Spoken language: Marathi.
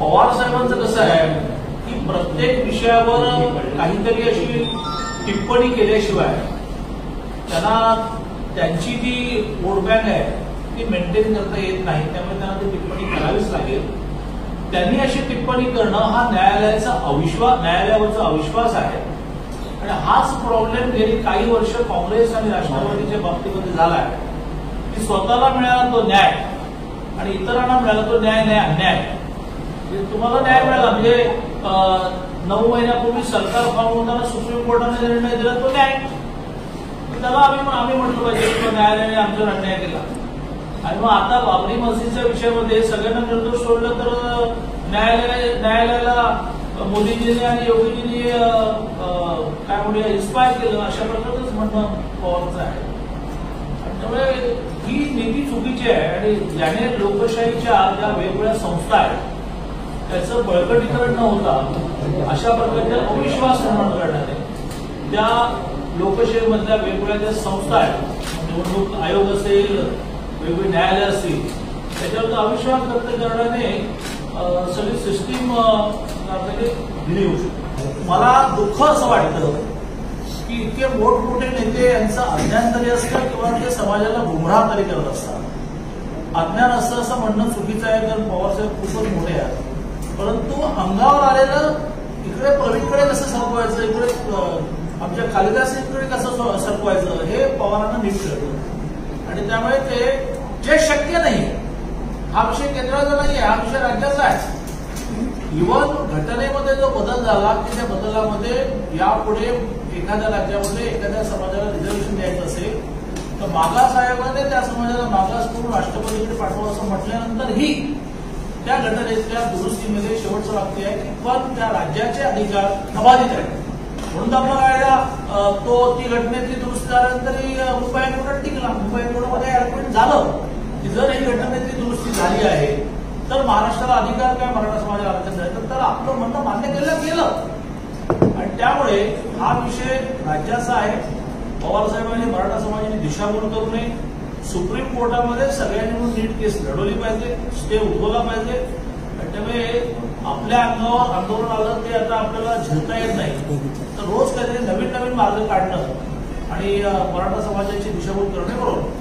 पवार साहेबांचं कसं आहे की प्रत्येक विषयावर काहीतरी अशी टिप्पणी केल्याशिवाय त्यांना त्यांची जी वोट बँक आहे ती मेंटेन करता येत नाही. त्यामुळे त्यांना ती टिप्पणी करावीच लागेल. त्यांनी अशी टिप्पणी करणं हा न्यायालयाचा अविश्वास न्यायालयावरचा अविश्वास आहे. आणि हाच प्रॉब्लेम गेली काही वर्ष काँग्रेस आणि राष्ट्रवादीच्या बाबतीमध्ये झाला आहे की स्वतःला मिळाला तो न्याय आणि इतरांना मिळाला तो न्याय नाही अन्याय. तुम्हाला न्याय मिळाला. म्हणजे नऊ महिन्यापूर्वी सरकार फॉर्म होताना सुप्रीम कोर्टाने निर्णय दिला तो न्याय. त्याला आम्ही आम्ही म्हटलं पाहिजे न्यायालयाने आमच्यावर अन्याय केला आणि मग आता बाबरी मस्जिदच्या विषयामध्ये सगळ्यांना निर्दोष सोडलं तर न्यायालय न्यायालयाला मोदीजींनी आणि योगीजींनी काय म्हणूया इन्स्पायर केलं अशा प्रकारचंच म्हणणं पवारचं आहे. त्यामुळे ही नीती चुकीची आहे आणि ज्याने लोकशाहीच्या ज्या वेगवेगळ्या संस्था आहेत त्याचं बळकटीकरण न होता अशा प्रकारचा अविश्वास निर्माण करण्यात आहे त्या लोकशाहीमधल्या वेगवेगळ्या ज्या संस्था आहेत निवडणूक आयोग असेल वेगवेगळे न्यायालय असतील त्याच्यावर अविश्वास व्यक्त करण्याने सगळी सिस्टीम दिली होऊ शकते. मला दुःख असं वाटतं की इतके मोठमोठे नेते यांचं अज्ञान तरी असतं किंवा ते समाजाला गुमराह तरी करत असतात. अज्ञान असं असं म्हणणं चुकीचं आहे तर पवारसाहेब खूपच मोठे आहेत. परंतु अंगावर आलेलं इकडे प्रवीणकडे कसं सरकवायचं इकडे आमच्या आमच्या कालिदासकडे कसं सरकवायचं हे पवारांना नीट कळतं. आणि त्यामुळे ते जे शक्य नाही हा विषय केंद्राचा नाही हा विषय राज्याचा आहे. इव्हन घटनेमध्ये जो बदल झाला की त्या बदलामध्ये यापुढे एखाद्या राज्यामध्ये एखाद्या समाजाला रिझर्वेशन द्यायचं असेल तर मागास आयोगाने त्या समाजाला मागास करून राष्ट्रपतीकडे पाठवा असं म्हटल्यानंतरही त्या घटनेतल्या दुरुस्तीमध्ये शेवटचं वाक्य आहे की पण त्या राज्याचे अधिकार अबाधित आहेत. म्हणून तर आपला कायदा तो ती घटनेतली दुरुस्ती झाल्यानंतरही मुंबई हायकोर्टात टिकला. मुंबई हायकोर्टामध्ये ऍडमिट झालं. की जर ही घटनेतली दुरुस्ती झाली आहे तर महाराष्ट्राला अधिकार काय मराठा समाजाला आरक्षण द्यायचं? तर आपलं म्हणणं मान्य केलं गेलं. आणि त्यामुळे हा विषय राज्याचा आहे. पवारसाहेबांनी मराठा समाजाने दिशाभूल करू नये. सुप्रीम कोर्टामध्ये सगळ्यांनी नीट केस लढवली पाहिजे स्टे उठवला पाहिजे. त्यामुळे आपल्या अंगावर आंदोलन आलं ते आता आपल्याला झेलता येत नाही. तर रोज काहीतरी नवीन नवीन मार्ग काढणं आणि मराठा समाजाची दिशाभूल करणे बरोबर.